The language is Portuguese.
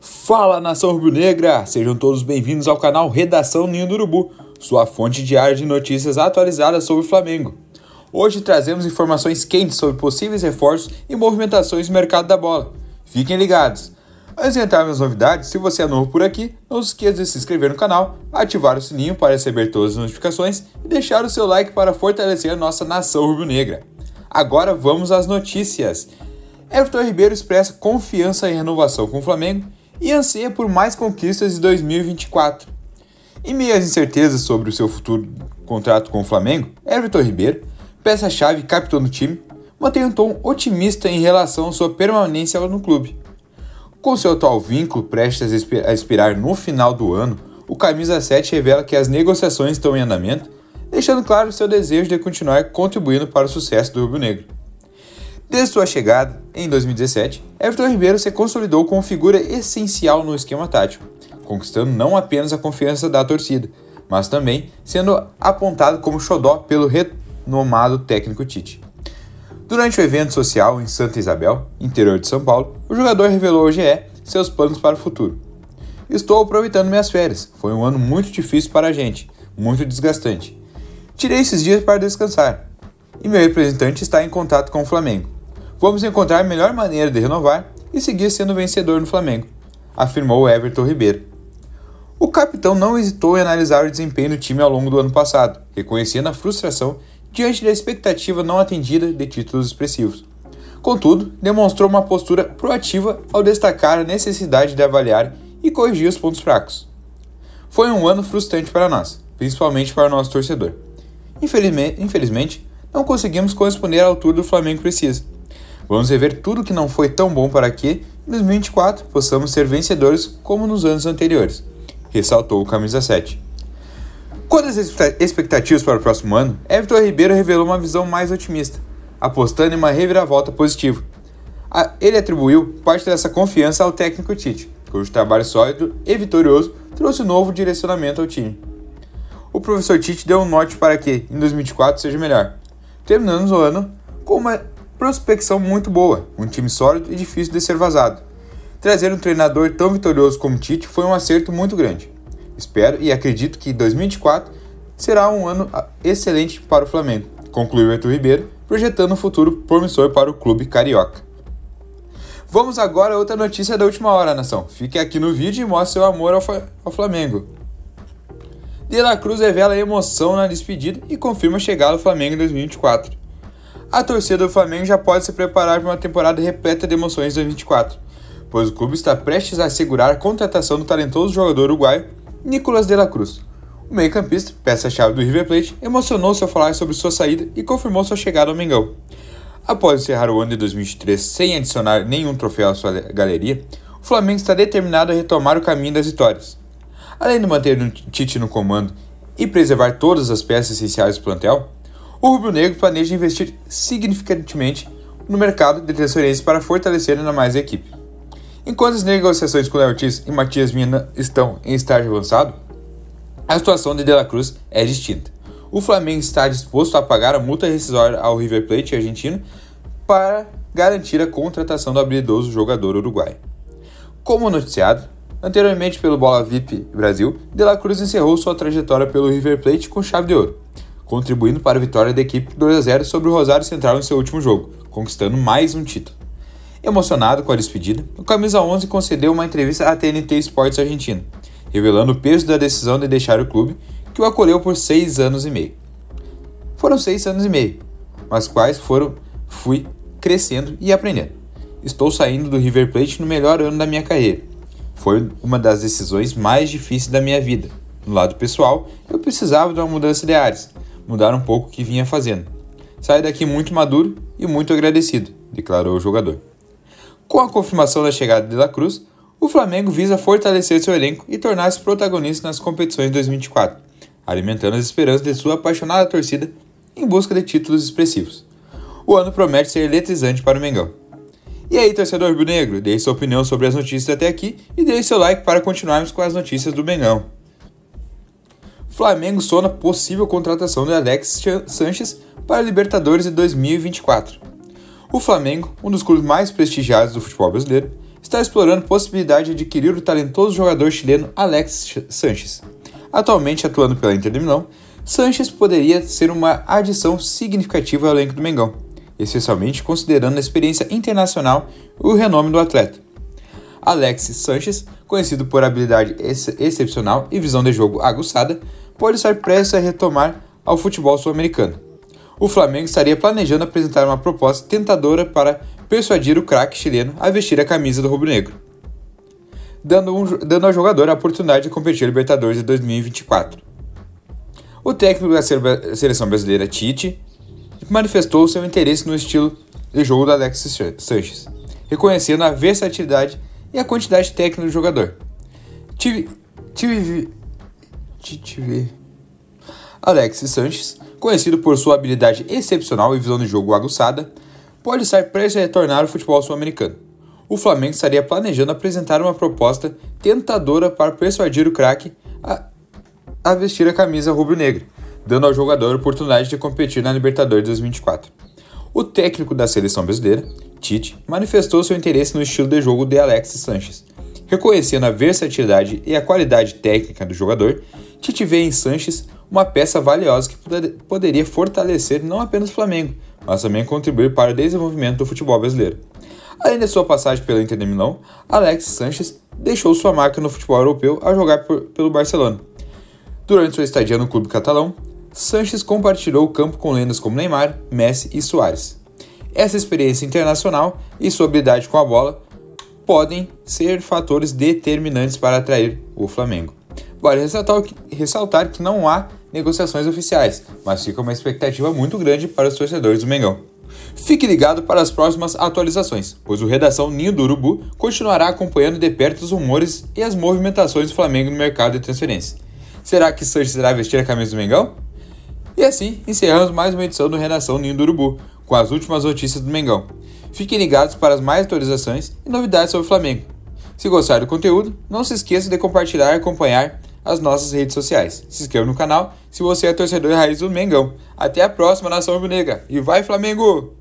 Fala nação rubro-negra! Sejam todos bem-vindos ao canal Redação Ninho do Urubu, sua fonte diária de notícias atualizadas sobre o Flamengo. Hoje trazemos informações quentes sobre possíveis reforços e movimentações no mercado da bola. Fiquem ligados! Antes de entrar nas novidades, se você é novo por aqui, não se esqueça de se inscrever no canal, ativar o sininho para receber todas as notificações e deixar o seu like para fortalecer a nossa nação rubro-negra. Agora vamos às notícias. Everton Ribeiro expressa confiança em renovação com o Flamengo e anseia por mais conquistas em 2024. Em meio às incertezas sobre o seu futuro contrato com o Flamengo, Everton Ribeiro, peça-chave e capitão do time, mantém um tom otimista em relação à sua permanência no clube. Com seu atual vínculo prestes a expirar no final do ano, o camisa 7 revela que as negociações estão em andamento, deixando claro seu desejo de continuar contribuindo para o sucesso do rubro-negro. Desde sua chegada, em 2017, Everton Ribeiro se consolidou como figura essencial no esquema tático, conquistando não apenas a confiança da torcida, mas também sendo apontado como xodó pelo renomado técnico Tite. Durante o evento social em Santa Isabel, interior de São Paulo, o jogador revelou ao GE seus planos para o futuro. Estou aproveitando minhas férias. Foi um ano muito difícil para a gente, muito desgastante. Tirei esses dias para descansar. E meu representante está em contato com o Flamengo. Vamos encontrar a melhor maneira de renovar e seguir sendo vencedor no Flamengo, afirmou Everton Ribeiro. O capitão não hesitou em analisar o desempenho do time ao longo do ano passado, reconhecendo a frustração diante da expectativa não atendida de títulos expressivos. Contudo, demonstrou uma postura proativa ao destacar a necessidade de avaliar e corrigir os pontos fracos. Foi um ano frustrante para nós, principalmente para o nosso torcedor. Infelizmente, infelizmente não conseguimos corresponder à altura do Flamengo precisa Vamos rever tudo que não foi tão bom para que, em 2024, possamos ser vencedores como nos anos anteriores, ressaltou o camisa 7. Quanto às expectativas para o próximo ano, Everton Ribeiro revelou uma visão mais otimista, apostando em uma reviravolta positiva. Ele atribuiu parte dessa confiança ao técnico Tite, cujo trabalho sólido e vitorioso trouxe um novo direcionamento ao time. O professor Tite deu um norte para que, em 2024, seja melhor, terminando o ano com uma prospecção muito boa, um time sólido e difícil de ser vazado. Trazer um treinador tão vitorioso como Tite foi um acerto muito grande. Espero e acredito que 2024 será um ano excelente para o Flamengo, concluiu Arthur Ribeiro, projetando um futuro promissor para o clube carioca. Vamos agora a outra notícia da última hora, nação. Fique aqui no vídeo e mostre seu amor ao, ao Flamengo. De La Cruz revela emoção na despedida e confirma a chegada ao Flamengo em 2024 a torcida do Flamengo já pode se preparar para uma temporada repleta de emoções em 2024, pois o clube está prestes a assegurar a contratação do talentoso jogador uruguaio Nicolas de la Cruz. O meio-campista, peça-chave do River Plate, emocionou-se ao falar sobre sua saída e confirmou sua chegada ao Mengão. Após encerrar o ano de 2023 sem adicionar nenhum troféu à sua galeria, o Flamengo está determinado a retomar o caminho das vitórias. Além de manter o Tite no comando e preservar todas as peças essenciais do plantel, o rubro-negro planeja investir significativamente no mercado de transferências para fortalecer ainda mais a equipe. Enquanto as negociações com Léo Ortiz e Matias Mina estão em estágio avançado, a situação de De La Cruz é distinta. O Flamengo está disposto a pagar a multa rescisória ao River Plate argentino para garantir a contratação do habilidoso jogador uruguaio. Como noticiado, anteriormente pelo Bola VIP Brasil, De La Cruz encerrou sua trajetória pelo River Plate com chave de ouro contribuindo para a vitória da equipe 2 a 0 sobre o Rosário Central em seu último jogo, conquistando mais um título. Emocionado com a despedida, o Camisa 11 concedeu uma entrevista à TNT Sports Argentina, revelando o peso da decisão de deixar o clube, que o acolheu por seis anos e meio. Foram seis anos e meio, mas quais foram fui crescendo e aprendendo. Estou saindo do River Plate no melhor ano da minha carreira. Foi uma das decisões mais difíceis da minha vida. No lado pessoal, eu precisava de uma mudança de áreas, mudar um pouco o que vinha fazendo. Sai daqui muito maduro e muito agradecido, declarou o jogador. Com a confirmação da chegada de La Cruz, o Flamengo visa fortalecer seu elenco e tornar-se protagonista nas competições de 2024, alimentando as esperanças de sua apaixonada torcida em busca de títulos expressivos. O ano promete ser eletrizante para o Mengão. E aí, torcedor rubro-negro, deixe sua opinião sobre as notícias até aqui e deixe seu like para continuarmos com as notícias do Mengão. Flamengo sona possível contratação de Alex Sanches para Libertadores de 2024. O Flamengo, um dos clubes mais prestigiados do futebol brasileiro, está explorando a possibilidade de adquirir o talentoso jogador chileno Alex Sanches. Atualmente atuando pela Inter de Milão, Sanches poderia ser uma adição significativa ao elenco do Mengão, especialmente considerando a experiência internacional e o renome do atleta. Alex Sanches, conhecido por habilidade ex excepcional e visão de jogo aguçada, pode estar prestes a retomar ao futebol sul-americano. O Flamengo estaria planejando apresentar uma proposta tentadora para persuadir o craque chileno a vestir a camisa do rubro-negro, dando, um, dando ao jogador a oportunidade de competir Libertadores de 2024. O técnico da seleção brasileira, Tite, manifestou seu interesse no estilo de jogo do Alex Sanches, reconhecendo a versatilidade e a quantidade técnica do jogador. Tive, tive, tive, Alex Sanches, conhecido por sua habilidade excepcional e visão de jogo aguçada, pode estar prestes a retornar ao futebol sul-americano. O Flamengo estaria planejando apresentar uma proposta tentadora para persuadir o craque a, a vestir a camisa rubro-negra, dando ao jogador a oportunidade de competir na Libertadores 2024. O técnico da seleção brasileira, Tite, manifestou seu interesse no estilo de jogo de Alex Sanches. Reconhecendo a versatilidade e a qualidade técnica do jogador, Tite vê em Sanches uma peça valiosa que poderia fortalecer não apenas o Flamengo, mas também contribuir para o desenvolvimento do futebol brasileiro. Além de sua passagem pelo Inter de Milão, Alex Sanches deixou sua marca no futebol europeu ao jogar por, pelo Barcelona. Durante sua estadia no clube catalão, Sanches compartilhou o campo com lendas como Neymar, Messi e Soares. Essa experiência internacional e sua habilidade com a bola podem ser fatores determinantes para atrair o Flamengo. Vale ressaltar, ressaltar que não há negociações oficiais, mas fica uma expectativa muito grande para os torcedores do Mengão. Fique ligado para as próximas atualizações, pois o Redação Ninho do Urubu continuará acompanhando de perto os rumores e as movimentações do Flamengo no mercado de transferência. Será que Sanches irá vestir a camisa do Mengão? E assim encerramos mais uma edição do Redação Ninho do Urubu, com as últimas notícias do Mengão. Fiquem ligados para as mais atualizações e novidades sobre o Flamengo. Se gostar do conteúdo, não se esqueça de compartilhar e acompanhar as nossas redes sociais. Se inscreva no canal se você é torcedor raiz do Mengão. Até a próxima, Nação Rubro Negra. E vai, Flamengo!